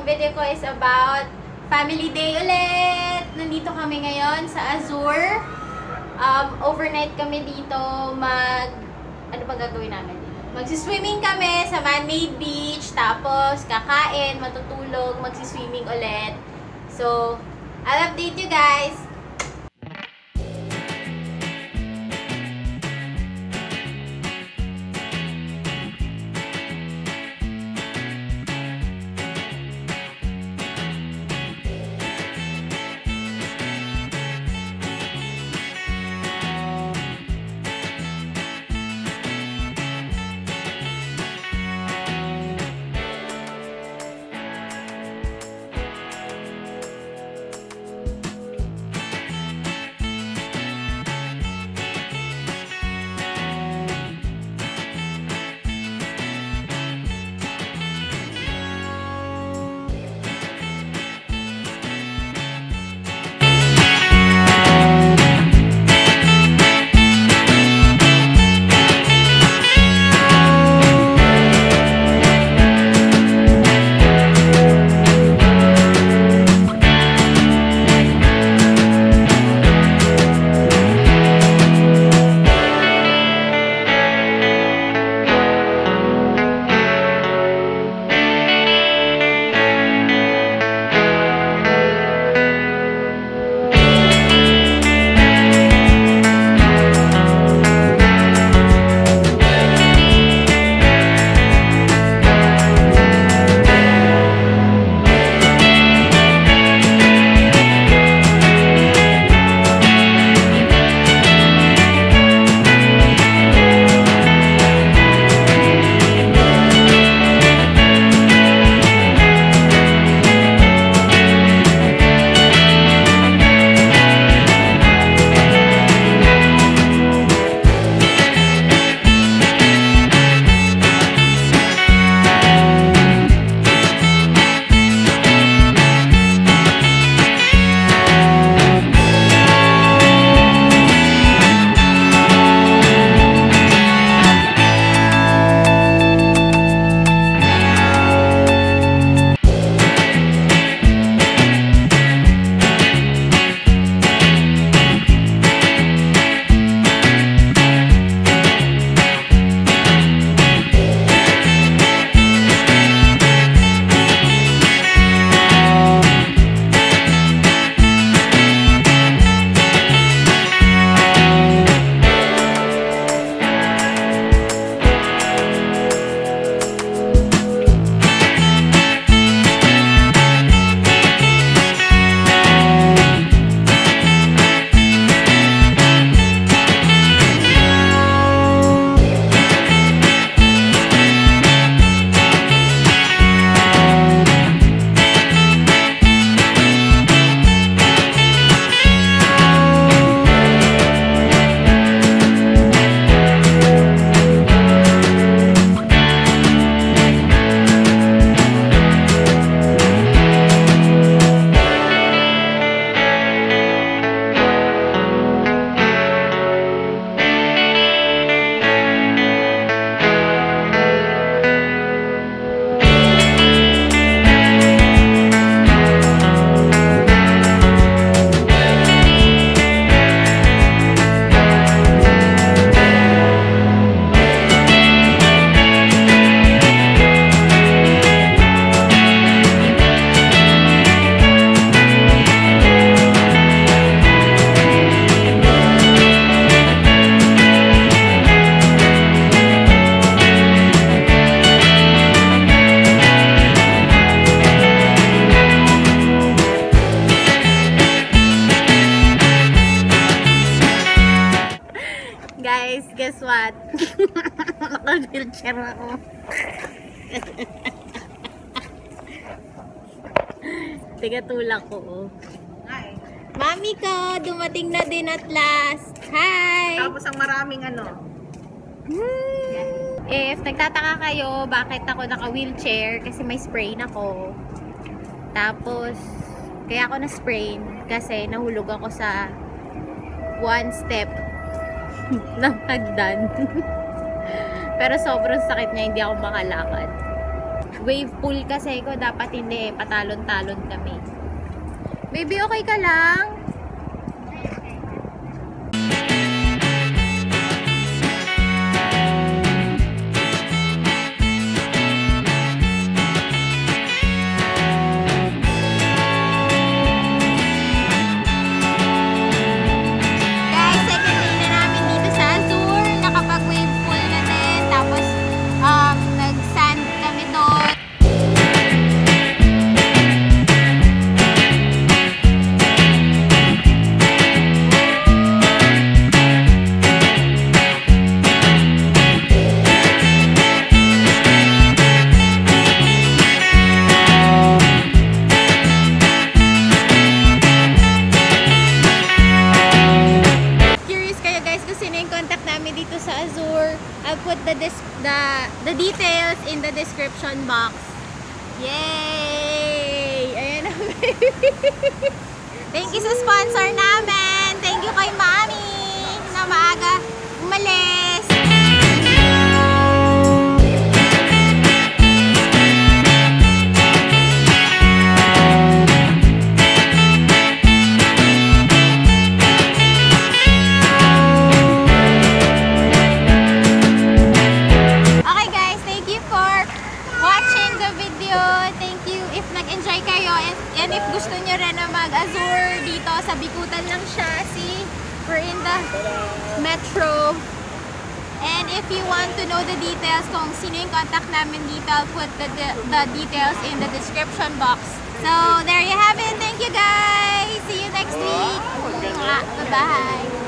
Itong video ko is about family day ulit. Nandito kami ngayon sa Azure. Um, overnight kami dito mag... Ano ba gagawin namin? Magsiswimming kami sa man-made beach. Tapos kakain, matutulog, magsiswimming ulit. So, I'll update you. Guys, Naka-wheelchair ako. Tiga tulak ko. oh. Ay, Mami ko, dumating na din at last. Hi! tapos ang maraming ano. If nagtataka kayo bakit ako naka-wheelchair kasi may sprain ako. Tapos, kaya ako na-sprain kasi nahulog ako sa one step ng hagdan. Pero sobrang sakit niya, hindi ako makalakad. wave pool kasi ko. Dapat hindi eh. Patalon-talon kami. Baby, okay ka lang? Description box. Yay! Ayan na Thank you sa sponsor namin. Thank you kay Mami na maaga umalis. Video. Thank you if nag-enjoy kayo and, and if gusto nyo rin na mag-azure dito sa Bikutan lang siya. See, we're in the metro. And if you want to know the details kung sino yung contact namin dito, I'll put the, the, the details in the description box. So, there you have it. Thank you guys. See you next week. Bye-bye.